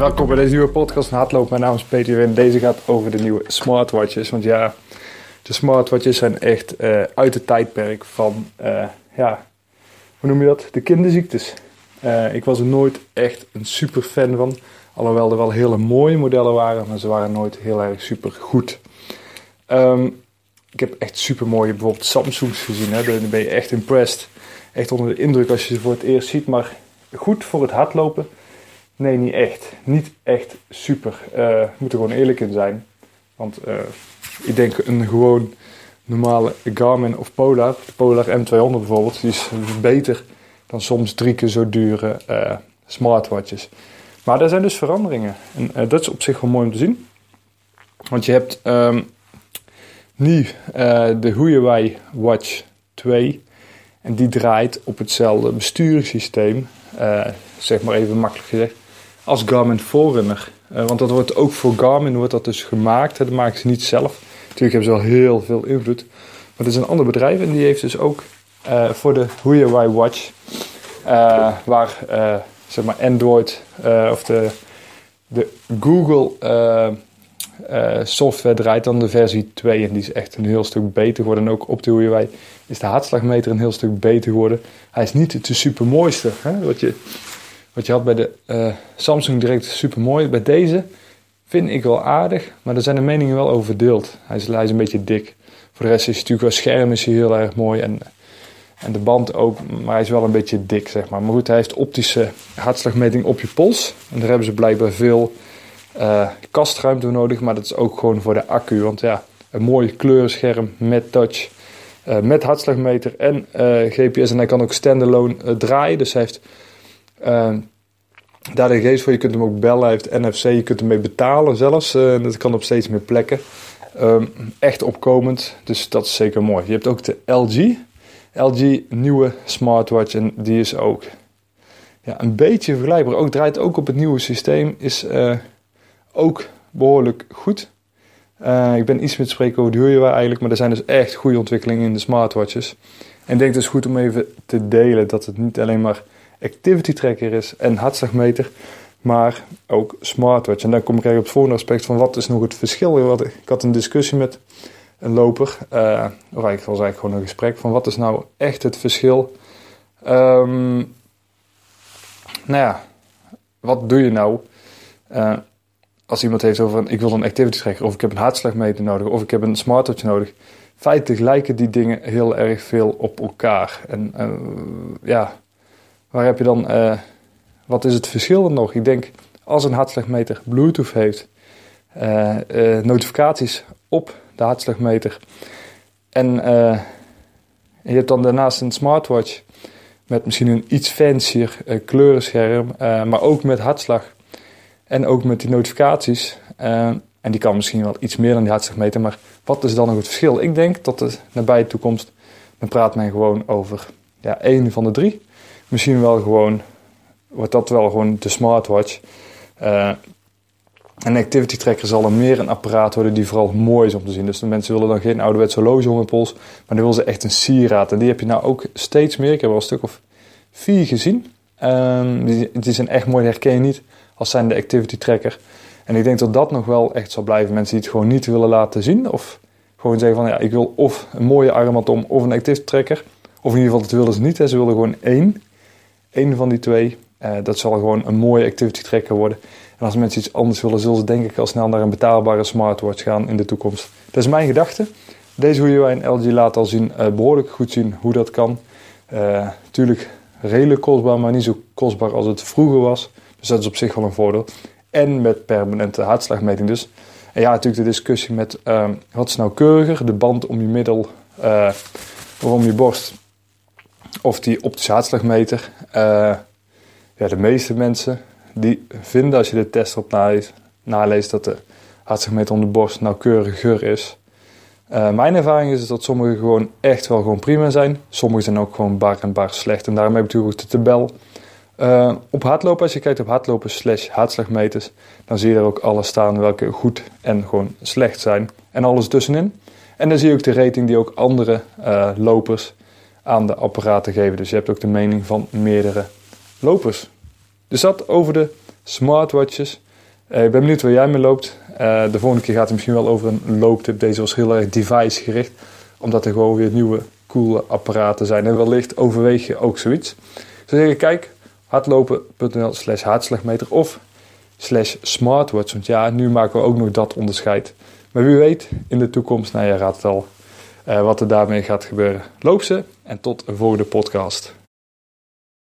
welkom bij deze nieuwe podcast van Hardloop. Mijn naam is Peter en deze gaat over de nieuwe smartwatches. Want ja, de smartwatches zijn echt uh, uit het tijdperk van, uh, ja, hoe noem je dat? De kinderziektes. Uh, ik was er nooit echt een super fan van. Alhoewel er wel hele mooie modellen waren, maar ze waren nooit heel erg super goed. Um, ik heb echt super mooie bijvoorbeeld Samsungs gezien. Hè? Dan ben je echt impressed. Echt onder de indruk als je ze voor het eerst ziet. Maar goed voor het hardlopen Nee, niet echt. Niet echt super. Uh, moet er gewoon eerlijk in zijn. Want uh, ik denk een gewoon normale Garmin of Polar, de Polar M200 bijvoorbeeld, die is beter dan soms drie keer zo dure uh, smartwatches. Maar er zijn dus veranderingen. En dat is op zich wel mooi om te zien. Want je hebt um, nu de Huawei Watch 2. En die draait op hetzelfde besturingssysteem. zeg maar even makkelijk gezegd als Garmin Forerunner. Uh, want dat wordt ook voor Garmin wordt dat dus gemaakt. Dat maken ze niet zelf. Natuurlijk hebben ze wel heel veel invloed. Maar het is een ander bedrijf en die heeft dus ook uh, voor de Huawei Watch, uh, waar zeg maar Android of de, de Google software draait dan de versie 2. En die is echt een heel stuk beter geworden. En ook op de Huawei is de hartslagmeter een heel stuk beter geworden. Hij is niet de super mooiste. Hè, wat je wat je had bij de uh, Samsung direct super mooi. Bij deze vind ik wel aardig, maar er zijn de meningen wel over verdeeld. Hij is, een beetje dik. Voor de rest is natuurlijk wel scherm is hij heel erg mooi en, en de band ook, maar hij is wel een beetje dik zeg maar. Maar goed, hij heeft optische hartslagmeting op je pols. En daar hebben ze blijkbaar veel uh, kastruimte voor nodig, maar dat is ook gewoon voor de accu. Want ja, een mooi kleurenscherm met touch, uh, met hartslagmeter en GPS. En hij kan ook standalone draaien, dus hij heeft uh, daar de geest voor, je kunt hem ook bellen, hij heeft NFC, je kunt hem mee betalen zelfs. Uh, dat kan op steeds meer plekken. Um, echt opkomend, dus dat is zeker mooi. Je hebt ook de LG. LG nieuwe smartwatch en die is ook ja, een beetje vergelijkbaar. Ook draait ook op het nieuwe systeem, is uh, ook behoorlijk goed. Uh, ik ben iets met spreken over de Huawei eigenlijk, maar er zijn dus echt goede ontwikkelingen in de smartwatches. En ik denk het is goed om even te delen dat het niet alleen maar activity tracker is en hartslagmeter, maar ook smartwatch. En dan kom ik eigenlijk op het volgende aspect van wat is nog het verschil. Ik had een discussie met een loper, uh, of eigenlijk was eigenlijk gewoon een gesprek van wat is nou echt het verschil. Um, nou ja, wat doe je nou uh, als iemand heeft over een, ik wil een activity tracker of ik heb een hartslagmeter nodig of ik heb een smartwatch nodig. Feitelijk lijken die dingen heel erg veel op elkaar. En uh, ja, Waar heb je dan, uh, wat is het verschil dan nog? Ik denk, als een hartslagmeter Bluetooth heeft, uh, uh, notificaties op de hartslagmeter en je hebt dan daarnaast een smartwatch met misschien een iets fancier kleurenscherm, maar ook met hartslag en ook met die notificaties. en die kan misschien wel iets meer dan die hartslagmeter, maar wat is dan nog het verschil? Ik denk dat de nabije toekomst, dan praat men gewoon over ja, één van de drie misschien wel gewoon, wordt dat wel gewoon de smartwatch. Een activity tracker zal dan meer een apparaat worden die vooral mooi is om te zien. Dus de mensen willen dan geen ouderwetse horloge om hun pols, maar dan willen ze echt een sieraad. En die heb je nou ook steeds meer. Ik heb er al een stuk of vier gezien. Die, die, zijn echt mooi, die herken je niet als zijn de activity tracker. En ik denk dat dat nog wel echt zal blijven. Mensen die het gewoon niet willen laten zien. Of gewoon zeggen van ja, ik wil of een mooie armband om of een activity tracker. Of in ieder geval, dat willen ze niet. Hè. Ze willen gewoon één. Eén van die twee, uh, dat zal gewoon een mooie activity tracker worden. En als mensen iets anders willen, zullen ze denk ik al snel naar een betaalbare smartwatch gaan in de toekomst. Dat is mijn gedachte. Deze Huawei en LG laat al zien, uh, behoorlijk goed zien hoe dat kan. Uh, natuurlijk redelijk kostbaar, maar niet zo kostbaar als het vroeger was. Dus dat is op zich wel een voordeel. En met permanente hartslagmeting dus. En ja, natuurlijk de discussie met uh, wat is nou de band om je middel of om je borst of die optische hartslagmeter. Uh, ja, de meeste mensen die vinden als je de test op naleest, dat de hartslagmeter om de borst nauwkeuriger is. Uh, mijn ervaring is dat sommige gewoon echt wel gewoon prima zijn. Sommige zijn ook gewoon bar en bar slecht. En daarom heb ik natuurlijk ook de tabel. Uh, op hardlopen, als je kijkt op hardlopen slash hartslagmeters, dan zie je er ook alles staan welke goed en gewoon slecht zijn. En alles tussenin. En dan zie je ook de rating die ook andere lopers aan de apparaten geven. Dus je hebt ook de mening van meerdere lopers. Dus dat over de smartwatches. Uh, ik ben benieuwd waar jij mee loopt. de volgende keer gaat het misschien wel over een looptip. Deze was heel erg device gericht. Omdat er gewoon weer nieuwe coole apparaten zijn. En wellicht overweeg je ook zoiets. Zou zeggen, kijk hardlopen.nl slash hartslagmeter of slash smartwatch. Want ja, nu maken we ook nog dat onderscheid. Maar wie weet, in de toekomst, nou ja, raadt het al, wat er daarmee gaat gebeuren. Loop ze en tot een volgende podcast.